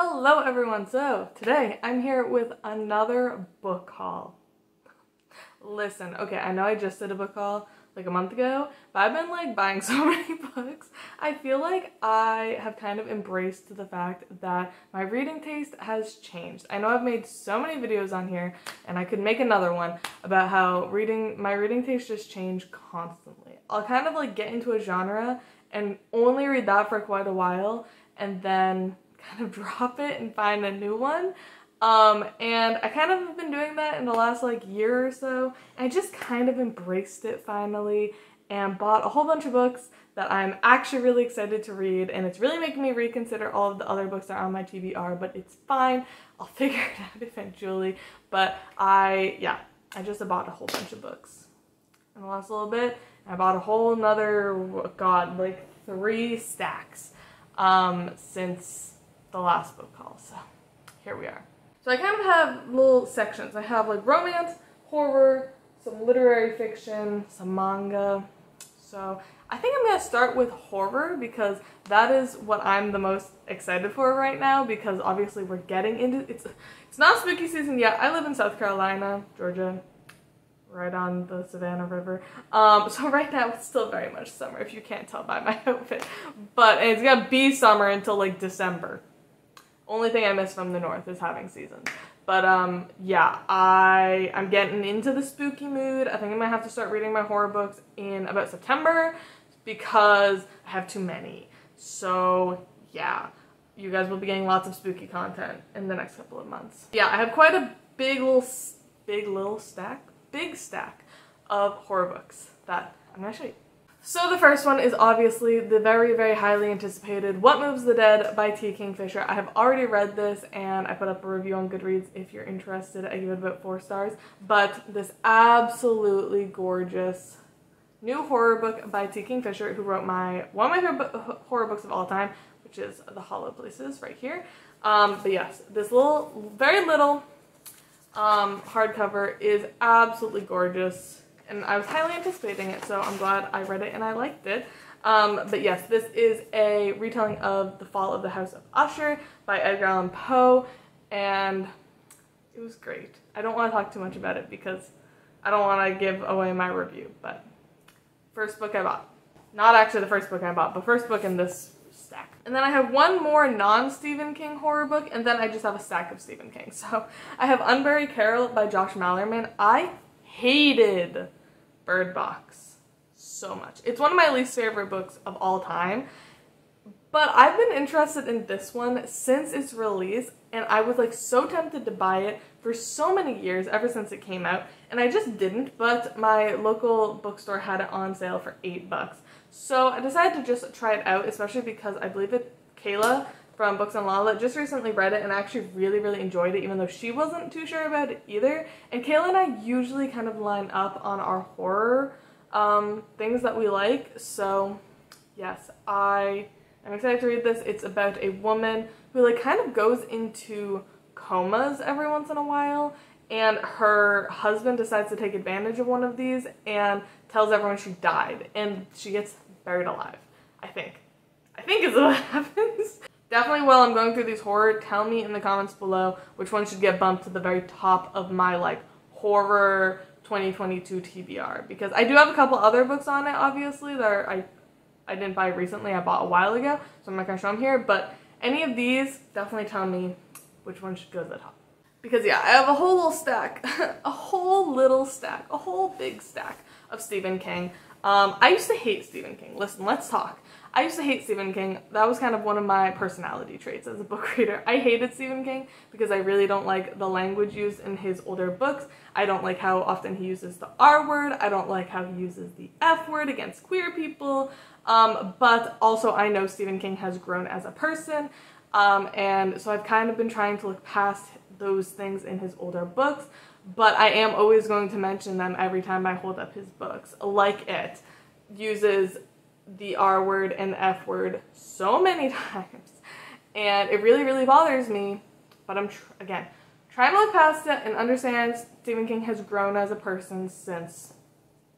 Hello everyone, so today I'm here with another book haul. Listen, okay, I know I just did a book haul like a month ago, but I've been like buying so many books. I feel like I have kind of embraced the fact that my reading taste has changed. I know I've made so many videos on here and I could make another one about how reading my reading taste just changed constantly. I'll kind of like get into a genre and only read that for quite a while and then kind of drop it and find a new one. Um, and I kind of have been doing that in the last like year or so. I just kind of embraced it finally and bought a whole bunch of books that I'm actually really excited to read and it's really making me reconsider all of the other books that are on my TBR, but it's fine. I'll figure it out eventually. But I, yeah, I just bought a whole bunch of books in the last little bit. I bought a whole another, god, like three stacks um, since the last book haul. So here we are. So I kind of have little sections. I have like romance, horror, some literary fiction, some manga. So I think I'm gonna start with horror because that is what I'm the most excited for right now because obviously we're getting into it's it's not spooky season yet. I live in South Carolina, Georgia, right on the Savannah River. Um, so right now it's still very much summer if you can't tell by my outfit. But it's gonna be summer until like December. Only thing I miss from the north is having seasons. But um, yeah, I I'm getting into the spooky mood. I think I might have to start reading my horror books in about September because I have too many. So yeah, you guys will be getting lots of spooky content in the next couple of months. Yeah, I have quite a big little big little stack, big stack of horror books that I'm gonna show you. So the first one is obviously the very, very highly anticipated What Moves the Dead by T. Kingfisher. I have already read this and I put up a review on Goodreads if you're interested. I give it about four stars. But this absolutely gorgeous new horror book by T. Kingfisher, who wrote my one of my favorite horror books of all time, which is The Hollow Places right here. Um, but yes, this little, very little um, hardcover is absolutely gorgeous and I was highly anticipating it, so I'm glad I read it and I liked it. Um, but yes, this is a retelling of The Fall of the House of Usher by Edgar Allan Poe, and it was great. I don't want to talk too much about it because I don't want to give away my review, but first book I bought. Not actually the first book I bought, but first book in this stack. And then I have one more non-Stephen King horror book, and then I just have a stack of Stephen King. So I have Unbury Carol by Josh Malerman. I hated Bird Box so much. It's one of my least favorite books of all time. But I've been interested in this one since its release and I was like so tempted to buy it for so many years ever since it came out and I just didn't but my local bookstore had it on sale for 8 bucks. So I decided to just try it out especially because I believe it Kayla from Books and Lala just recently read it and actually really, really enjoyed it even though she wasn't too sure about it either. And Kayla and I usually kind of line up on our horror um, things that we like. So yes, I am excited to read this. It's about a woman who like kind of goes into comas every once in a while and her husband decides to take advantage of one of these and tells everyone she died and she gets buried alive, I think. I think is what happens. Definitely while I'm going through these horror, tell me in the comments below which one should get bumped to the very top of my like horror 2022 TBR because I do have a couple other books on it obviously that are, I I didn't buy recently, I bought a while ago, so I'm not gonna show them here, but any of these, definitely tell me which one should go to the top. Because yeah, I have a whole little stack, a whole little stack, a whole big stack of Stephen King. Um, I used to hate Stephen King. Listen, let's talk. I used to hate Stephen King. That was kind of one of my personality traits as a book reader. I hated Stephen King because I really don't like the language used in his older books. I don't like how often he uses the R word. I don't like how he uses the F word against queer people. Um, but also I know Stephen King has grown as a person. Um, and so I've kind of been trying to look past those things in his older books. But I am always going to mention them every time I hold up his books. Like It uses the R word and the F word so many times. And it really, really bothers me. But I'm, tr again, trying to look past it and understand Stephen King has grown as a person since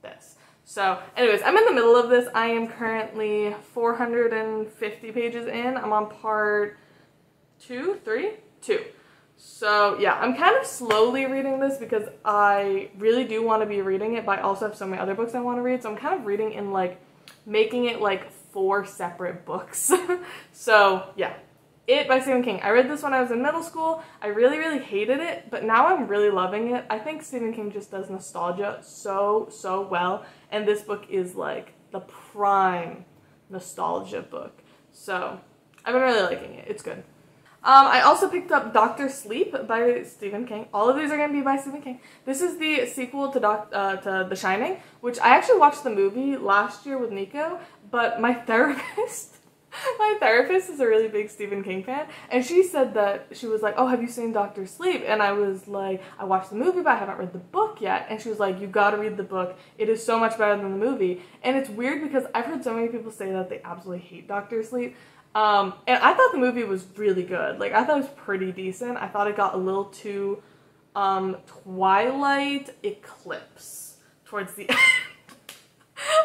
this. So anyways, I'm in the middle of this. I am currently 450 pages in. I'm on part two, three, two. So yeah, I'm kind of slowly reading this because I really do want to be reading it, but I also have so many other books I want to read. So I'm kind of reading in like, making it like four separate books. so yeah, It by Stephen King. I read this when I was in middle school. I really, really hated it, but now I'm really loving it. I think Stephen King just does nostalgia so, so well. And this book is like the prime nostalgia book. So I've been really liking it. It's good. Um, I also picked up Doctor Sleep by Stephen King. All of these are going to be by Stephen King. This is the sequel to Doc, uh, to The Shining, which I actually watched the movie last year with Nico, but my therapist, my therapist is a really big Stephen King fan, and she said that she was like, "Oh, have you seen Doctor Sleep?" And I was like, "I watched the movie, but I haven't read the book yet." And she was like, "You got to read the book. It is so much better than the movie." And it's weird because I've heard so many people say that they absolutely hate Doctor Sleep. Um, and I thought the movie was really good. Like I thought it was pretty decent. I thought it got a little too um, Twilight Eclipse towards the end.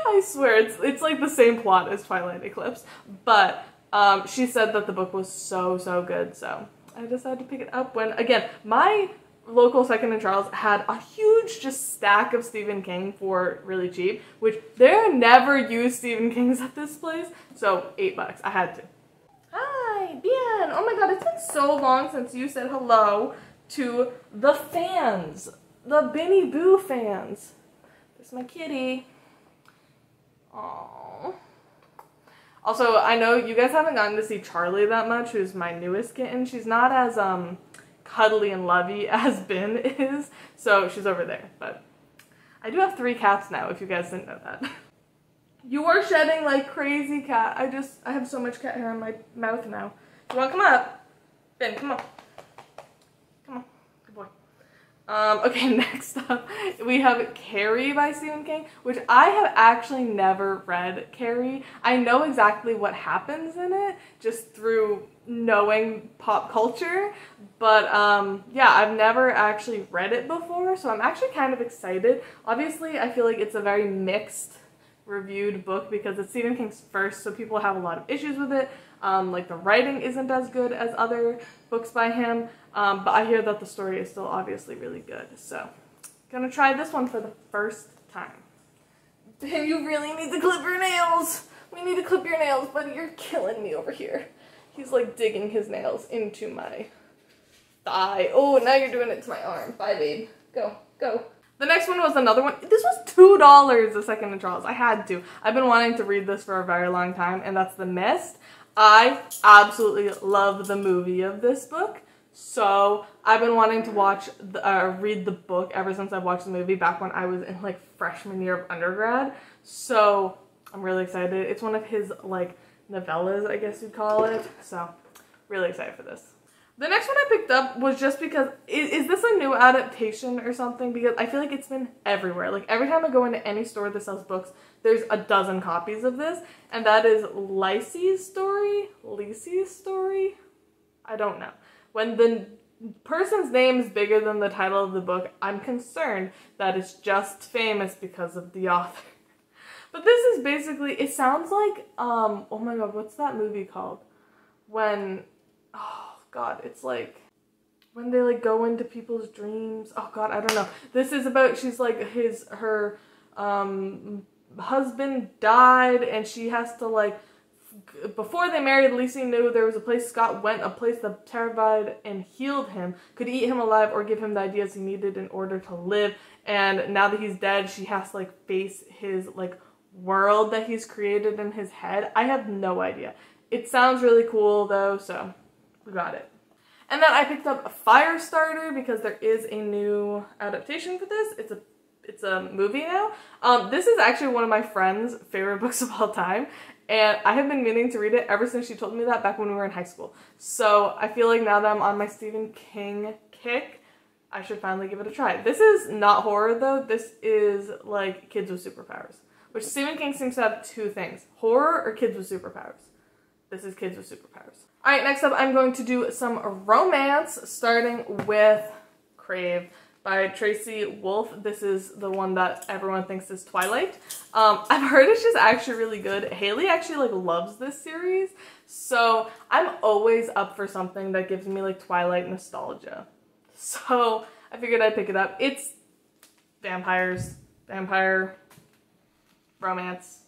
I swear it's it's like the same plot as Twilight Eclipse, but um, she said that the book was so so good. So I decided to pick it up when again my local second and Charles had a huge just stack of Stephen King for really cheap, which they never used Stephen King's at this place. So eight bucks. I had to. Bien. Oh my god, it's been so long since you said hello to the fans. The Benny Boo fans. There's my kitty. Aww. Also, I know you guys haven't gotten to see Charlie that much, who's my newest kitten. She's not as um cuddly and lovey as Ben is, so she's over there. But I do have three cats now, if you guys didn't know that. You are shedding like crazy, cat. I just, I have so much cat hair in my mouth now. You want to come up? Ben, come on. Come on. Good boy. Um, okay, next up, we have Carrie by Stephen King, which I have actually never read Carrie. I know exactly what happens in it just through knowing pop culture, but um, yeah, I've never actually read it before, so I'm actually kind of excited. Obviously, I feel like it's a very mixed reviewed book because it's Stephen King's first, so people have a lot of issues with it. Um, like the writing isn't as good as other books by him, um, but I hear that the story is still obviously really good. So, gonna try this one for the first time. Ben, you really need to clip your nails. We need to clip your nails, buddy. You're killing me over here. He's like digging his nails into my thigh. Oh, now you're doing it to my arm. Bye, babe. Go, go. The next one was another one. This was $2 a Second and Charles. I had to. I've been wanting to read this for a very long time, and that's The Mist. I absolutely love the movie of this book. So I've been wanting to watch, the, uh, read the book ever since I watched the movie back when I was in like freshman year of undergrad. So I'm really excited. It's one of his like novellas, I guess you'd call it. So really excited for this. The next one I picked up was just because, is, is, this a new adaptation or something? Because I feel like it's been everywhere. Like every time I go into any store that sells books, there's a dozen copies of this. And that is Lacey's story? Lacey's story? I don't know. When the person's name is bigger than the title of the book, I'm concerned that it's just famous because of the author. But this is basically, it sounds like, um, oh my god, what's that movie called? When, oh, God, it's like when they like go into people's dreams. Oh God, I don't know. This is about she's like his her um husband died and she has to like before they married, Lacey knew there was a place Scott went, a place that terrified and healed him, could eat him alive or give him the ideas he needed in order to live. And now that he's dead, she has to like face his like world that he's created in his head. I have no idea. It sounds really cool though, so we got it. And then I picked up a Firestarter because there is a new adaptation for this. It's a it's a movie now. Um, this is actually one of my friend's favorite books of all time, and I have been meaning to read it ever since she told me that back when we were in high school. So I feel like now that I'm on my Stephen King kick, I should finally give it a try. This is not horror though. This is like kids with superpowers, which Stephen King seems to have two things: horror or kids with superpowers. This is kids with superpowers. All right, next up, I'm going to do some romance, starting with Crave by Tracy Wolff. This is the one that everyone thinks is Twilight. Um, I've heard it's just actually really good. Haley actually like loves this series. So I'm always up for something that gives me like Twilight nostalgia. So I figured I'd pick it up. It's vampires, vampire romance.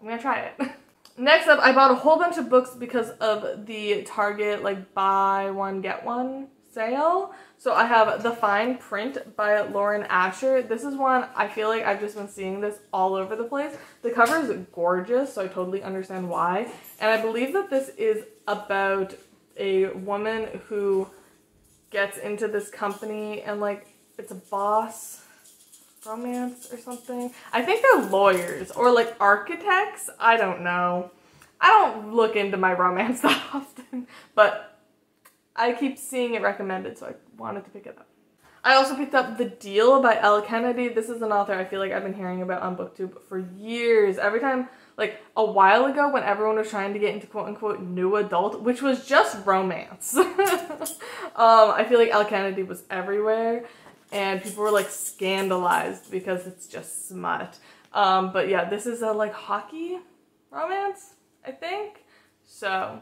I'm gonna try it. Next up, I bought a whole bunch of books because of the Target like buy one get one sale. So I have The Fine Print by Lauren Asher. This is one I feel like I've just been seeing this all over the place. The cover is gorgeous, so I totally understand why. And I believe that this is about a woman who gets into this company and like it's a boss romance or something. I think they're lawyers or like architects. I don't know. I don't look into my romance that often, but I keep seeing it recommended, so I wanted to pick it up. I also picked up The Deal by Elle Kennedy. This is an author I feel like I've been hearing about on booktube for years. Every time, like a while ago when everyone was trying to get into quote unquote new adult, which was just romance. um, I feel like Elle Kennedy was everywhere and people were like scandalized because it's just smut. Um, but yeah, this is a like hockey romance, I think. So,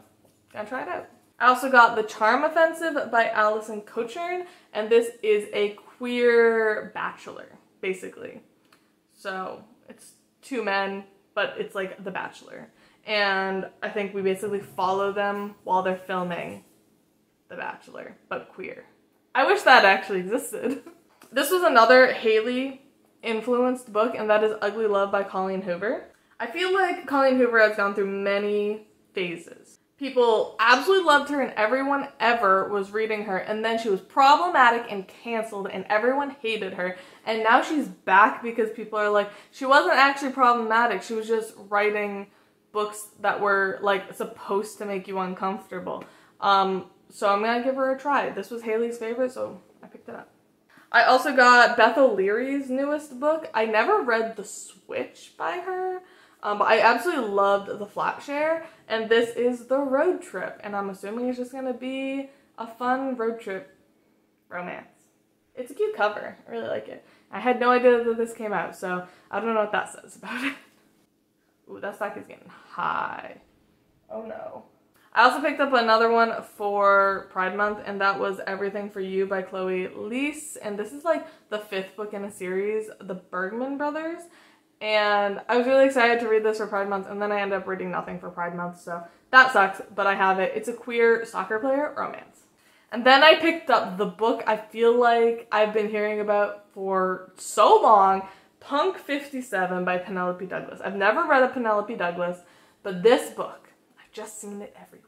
gonna try it out. I also got The Charm Offensive by Alison Cochrun, and this is a queer bachelor, basically. So, it's two men, but it's like The Bachelor. And I think we basically follow them while they're filming The Bachelor, but queer. I wish that actually existed. This was another Haley influenced book, and that is Ugly Love by Colleen Hoover. I feel like Colleen Hoover has gone through many phases. People absolutely loved her and everyone ever was reading her and then she was problematic and canceled and everyone hated her and now she's back because people are like she wasn't actually problematic she was just writing books that were like supposed to make you uncomfortable um so I'm gonna give her a try this was Haley's favorite so I picked it up I also got Beth O'Leary's newest book. I never read The Switch by her, um, but I absolutely loved The Flatshare, and this is The Road Trip, and I'm assuming it's just gonna be a fun road trip romance. It's a cute cover. I really like it. I had no idea that this came out, so I don't know what that says about it. Ooh, that stack is getting high. Oh no. I also picked up another one for Pride Month, and that was Everything for You by Chloe Liese. And this is like the fifth book in a series, The Bergman Brothers. And I was really excited to read this for Pride Month, and then I ended up reading nothing for Pride Month, so that sucks, but I have it. It's a queer soccer player romance. And then I picked up the book I feel like I've been hearing about for so long, Punk 57 by Penelope Douglas. I've never read a Penelope Douglas, but this book just seen it everywhere.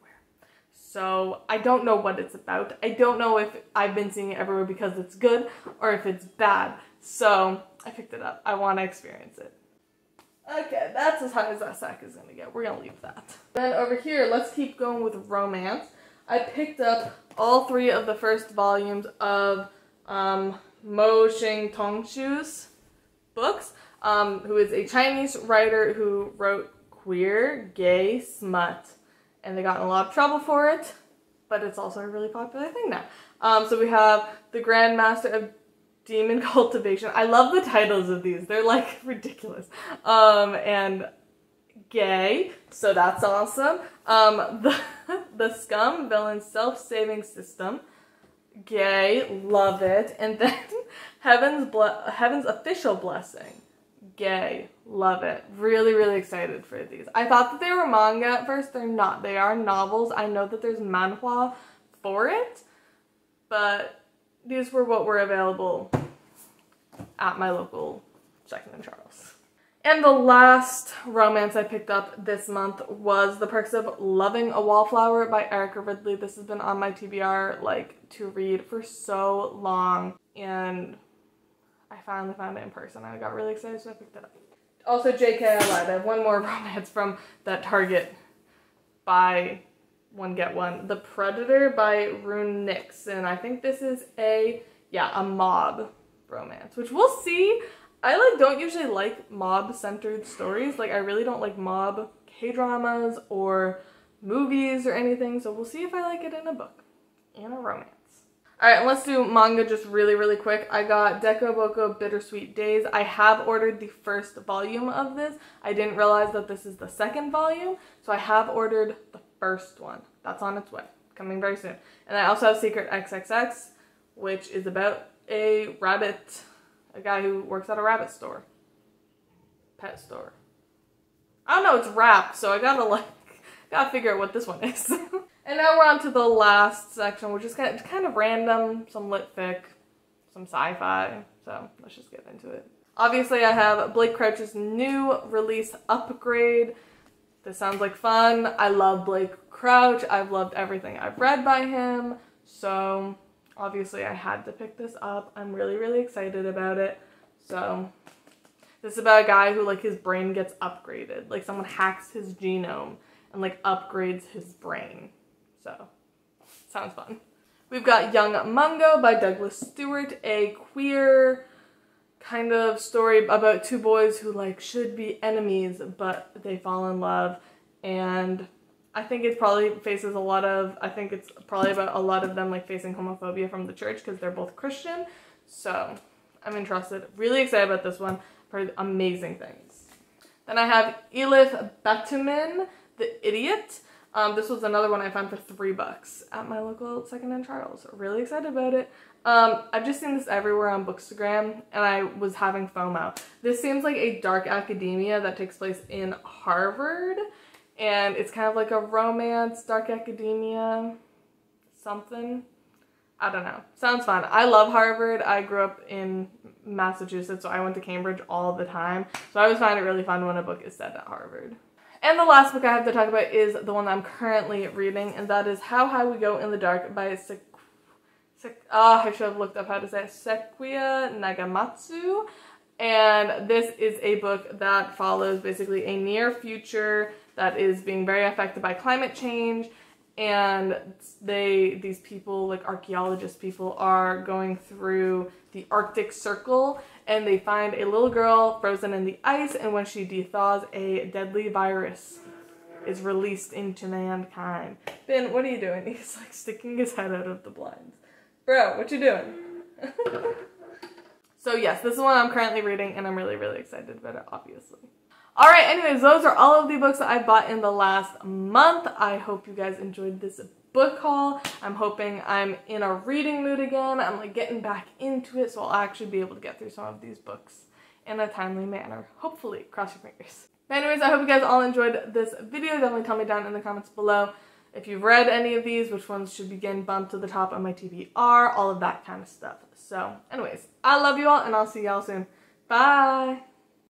So I don't know what it's about. I don't know if I've been seeing it everywhere because it's good or if it's bad. So I picked it up. I want to experience it. Okay, that's as high as that sack is gonna get. We're gonna leave that. Then over here, let's keep going with romance. I picked up all three of the first volumes of um, Mo Xiang Tong Xiu's books, um, who is a Chinese writer who wrote queer, gay, smut. And they got in a lot of trouble for it, but it's also a really popular thing now. Um, so we have The Grandmaster of Demon Cultivation. I love the titles of these. They're like ridiculous. Um, and gay, so that's awesome. Um, the, the Scum Villain Self-Saving System. Gay, love it. And then Heaven's, Heaven's Official Blessing gay. Love it. Really, really excited for these. I thought that they were manga at first. They're not. They are novels. I know that there's manhwa for it, but these were what were available at my local Second and Charles. And the last romance I picked up this month was The Perks of Loving a Wallflower by Erica Ridley. This has been on my TBR like to read for so long and I finally found it in person. I got really excited, so I picked it up. Also, JK, I lied. I have one more romance from that Target buy one get one. The Predator by Rune Nixon. I think this is a, yeah, a mob romance, which we'll see. I like don't usually like mob centered stories. Like I really don't like mob K-dramas or movies or anything. So we'll see if I like it in a book, in a romance. Alright, let's do manga just really, really quick. I got Dekoboko Bittersweet Days. I have ordered the first volume of this. I didn't realize that this is the second volume, so I have ordered the first one. That's on its way, coming very soon. And I also have Secret XXX, which is about a rabbit, a guy who works at a rabbit store. Pet store. I don't know, it's wrapped, so I gotta like, gotta figure out what this one is. And now we're on to the last section, which is kind of, kind of random, some lit fic, some sci-fi. So let's just get into it. Obviously, I have Blake Crouch's new release upgrade. This sounds like fun. I love Blake Crouch. I've loved everything I've read by him. So obviously I had to pick this up. I'm really, really excited about it. So this is about a guy who like his brain gets upgraded. Like someone hacks his genome and like upgrades his brain. So, sounds fun. We've got Young Mungo by Douglas Stuart, a queer kind of story about two boys who like should be enemies, but they fall in love. And I think it probably faces a lot of, I think it's probably about a lot of them like facing homophobia from the church because they're both Christian. So I'm interested, really excited about this one. Heard amazing things. Then I have Elif Batuman, The Idiot. Um, this was another one I found for three bucks at my local Second and Charles. Really excited about it. Um, I've just seen this everywhere on Bookstagram and I was having FOMO. This seems like a dark academia that takes place in Harvard and it's kind of like a romance, dark academia, something. I don't know. Sounds fun. I love Harvard. I grew up in Massachusetts, so I went to Cambridge all the time. So I always find it really fun when a book is set at Harvard. And the last book I have to talk about is the one I'm currently reading, and that is How High We Go in the Dark by Sek Sek oh, I should have looked up how to say it. Sequoia Nagamatsu. And this is a book that follows basically a near future that is being very affected by climate change and they these people like archaeologist people are going through the arctic circle and they find a little girl frozen in the ice and when she dethaws a deadly virus is released into mankind. Ben what are you doing? He's like sticking his head out of the blinds. Bro what you doing? So yes this is one i'm currently reading and i'm really really excited about it obviously. Alright, anyways, those are all of the books that I bought in the last month. I hope you guys enjoyed this book haul. I'm hoping I'm in a reading mood again. I'm like getting back into it, so I'll actually be able to get through some of these books in a timely manner. Hopefully, cross your fingers. But anyways, I hope you guys all enjoyed this video. Definitely tell me down in the comments below if you've read any of these, which ones should be getting bumped to the top of my TBR, all of that kind of stuff. So anyways, I love you all and I'll see y'all soon. Bye!